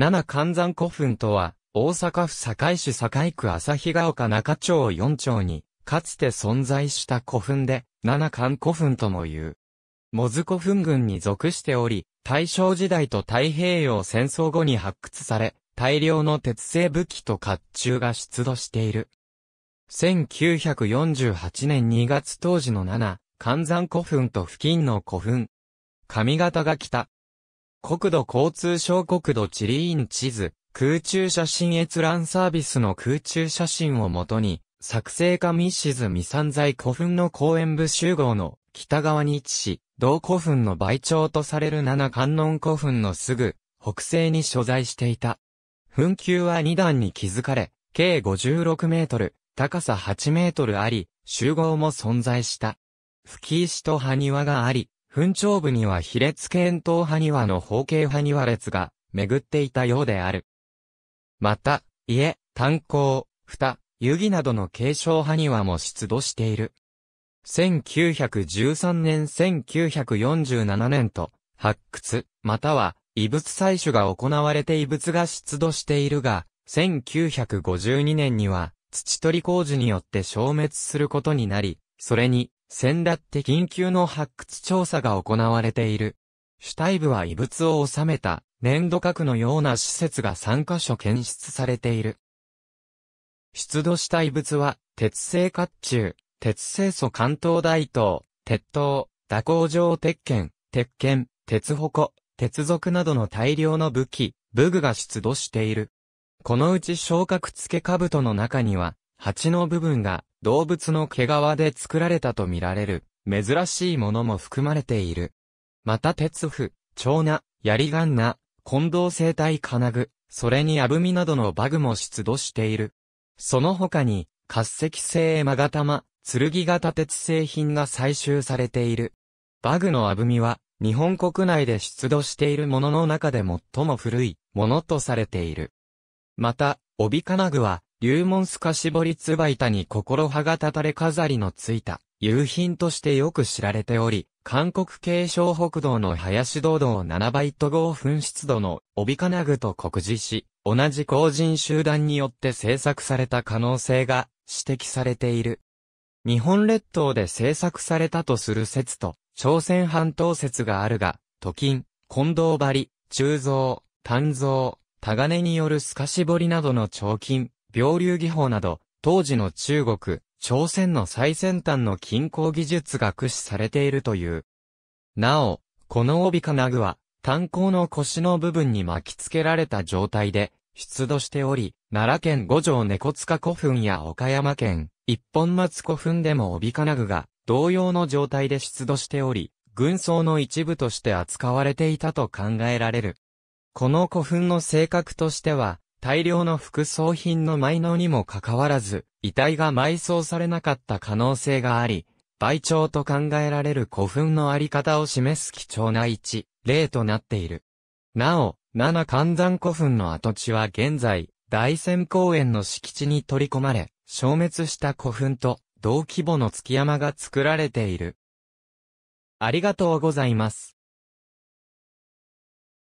七寒山古墳とは、大阪府堺市堺区旭ヶ丘中町4町に、かつて存在した古墳で、七寒古墳とも言う。モズ古墳群に属しており、大正時代と太平洋戦争後に発掘され、大量の鉄製武器と甲冑が出土している。1948年2月当時の7、関山古墳と付近の古墳。上方が来た。国土交通省国土地理院地図、空中写真閲覧サービスの空中写真をもとに、作成家密静未散在古墳の公園部集合の北側に位置し、同古墳の倍長とされる七観音古墳のすぐ北西に所在していた。墳丘は2段に築かれ、計56メートル、高さ8メートルあり、集合も存在した。吹石と埴輪があり、墳頂部には比列剣頭埴輪の方形埴輪列が巡っていたようである。また、家、炭鉱、蓋、湯木などの継承埴輪も出土している。1913年1947年と、発掘、または、異物採取が行われて異物が出土しているが、1952年には、土取り工事によって消滅することになり、それに、先だって緊急の発掘調査が行われている。主体部は異物を収めた粘土核のような施設が3カ所検出されている。出土した異物は、鉄製甲冑、鉄製素関東大東、鉄塔、蛇行状鉄剣、鉄剣、鉄矛、鉄属などの大量の武器、武具が出土している。このうち昇格付け兜の中には、鉢の部分が動物の毛皮で作られたとみられる、珍しいものも含まれている。また鉄符、蝶菜、槍ガンナ、近藤生態金具、それにアブミなどのバグも出土している。その他に、活石製マガ玉、剣型鉄製品が採集されている。バグのアブミは、日本国内で出土しているものの中で最も古いものとされている。また、帯金具は、流門スカシボリツバイタに心葉がたたれ飾りのついた、夕品としてよく知られており、韓国系小北道の林道道7バイト号紛失度の帯金具と告示し、同じ工人集団によって制作された可能性が指摘されている。日本列島で制作されたとする説と、朝鮮半島説があるが、都金、近藤張、鋳造、炭造、タガネによる透かし彫りなどの彫金、病流技法など、当時の中国、朝鮮の最先端の金工技術が駆使されているという。なお、この帯金具は、炭鉱の腰の部分に巻き付けられた状態で出土しており、奈良県五条猫塚古墳や岡山県一本松古墳でも帯金具が同様の状態で出土しており、軍装の一部として扱われていたと考えられる。この古墳の性格としては、大量の副葬品の埋納にもかかわらず、遺体が埋葬されなかった可能性があり、倍長と考えられる古墳のあり方を示す貴重な一例となっている。なお、七寒山古墳の跡地は現在、大仙公園の敷地に取り込まれ、消滅した古墳と同規模の月山が作られている。ありがとうございます。